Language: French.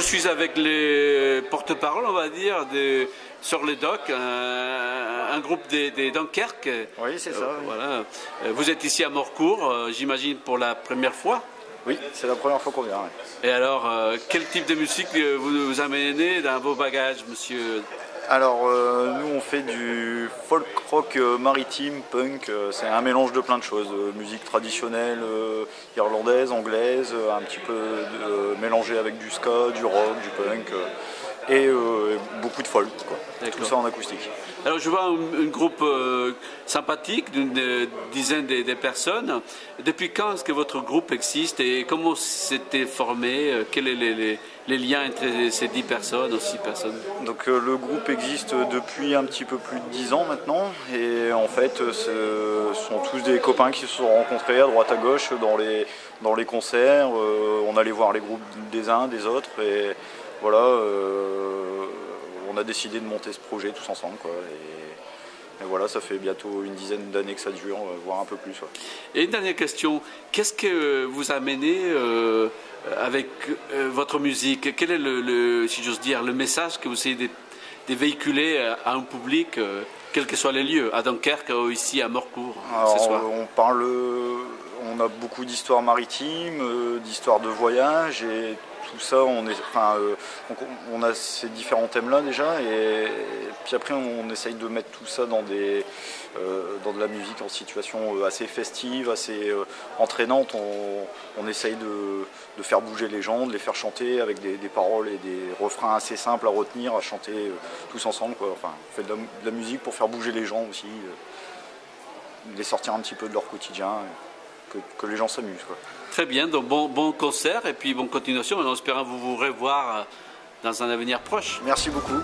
suis avec les porte-parole, on va dire, sur les docks, un, groupe des, des, Dunkerque. Oui, c'est ça. Voilà. Vous êtes ici à Morcourt, j'imagine, pour la première fois oui, c'est la première fois qu'on vient. Et alors, quel type de musique vous, vous amenez dans vos bagages, monsieur alors euh, nous on fait du folk rock euh, maritime, punk, euh, c'est un mélange de plein de choses, musique traditionnelle irlandaise, anglaise, un petit peu mélangé avec du ska, du rock, du punk et beaucoup de folk, tout ça en acoustique. Alors je vois un, groupe sympathique d'une dizaine de, personnes. Depuis quand est-ce que votre groupe existe et comment c'était formé Quels sont les, les, liens entre ces dix personnes ou six personnes? Donc le groupe existe depuis un petit peu plus de 10 ans maintenant. Et en fait, ce sont tous des copains qui se sont rencontrés à droite à gauche dans les, dans les concerts. Euh, on allait voir les groupes des uns, des autres. Et voilà, euh, on a décidé de monter ce projet tous ensemble. Quoi, et, voilà, ça fait bientôt une dizaine d'années que ça dure, euh, voire un peu plus. Et une dernière question, qu'est-ce que vous amenez avec votre musique? Quel est le, si j'ose dire, le message que vous essayez de de véhiculer euh, à un public, euh, quels que soient les lieux, à Dunkerque ou ici à Morcourt On parle, on a beaucoup d'histoires maritimes, euh, d'histoires de voyage et tout ça, enfin, on, a ces différents thèmes-là déjà, et, puis après on essaye de mettre tout ça dans, dans de la musique en situation assez festive, assez entraînante. On, essaye de, faire bouger les gens, de les faire chanter avec des, paroles et des refrains assez simples à retenir, à chanter tous ensemble. Quoi. Enfin, on fait de la, musique pour faire bouger les gens aussi, les sortir un petit peu de leur quotidien, que les gens s'amusent. Très bien, donc bon, concert et puis bonne continuation. En espérant vous vous revoir dans un avenir proche. Merci beaucoup.